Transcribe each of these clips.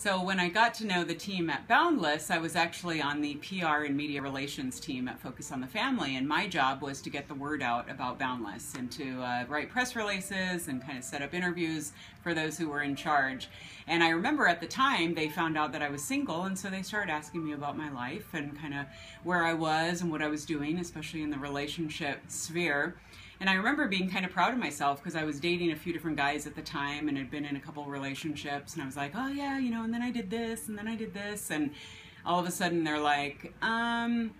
So when I got to know the team at Boundless, I was actually on the PR and media relations team at Focus on the Family, and my job was to get the word out about Boundless and to uh, write press releases and kind of set up interviews for those who were in charge. And I remember at the time they found out that I was single, and so they started asking me about my life and kind of where I was and what I was doing, especially in the relationship sphere. And I remember being kind of proud of myself because I was dating a few different guys at the time and had been in a couple relationships. And I was like, oh, yeah, you know, and then I did this and then I did this. And all of a sudden they're like, um,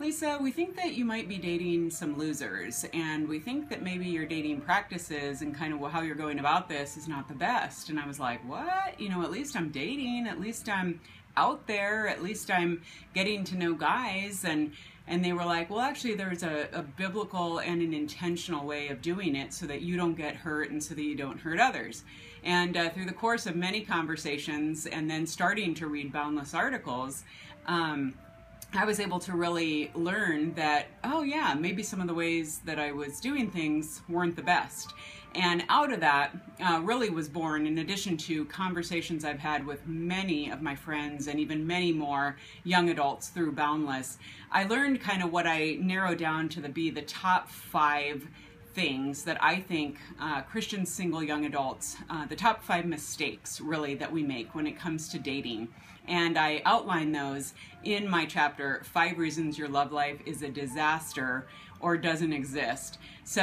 Lisa, we think that you might be dating some losers, and we think that maybe your dating practices and kind of how you're going about this is not the best. And I was like, what? You know, at least I'm dating, at least I'm out there, at least I'm getting to know guys. And and they were like, well, actually, there's a, a, biblical and an intentional way of doing it so that you don't get hurt and so that you don't hurt others. And uh, through the course of many conversations and then starting to read Boundless articles, um, I was able to really learn that, oh, yeah, maybe some of the ways that I was doing things weren't the best. And out of that uh, really was born, in addition to conversations I've had with many of my friends and even many more young adults through Boundless, I learned kind of what I narrowed down to the, be the top five things that I think uh, Christian single young adults, uh, the top five mistakes really that we make when it comes to dating. And I outline those in my chapter, Five Reasons Your Love Life is a Disaster or Doesn't Exist. So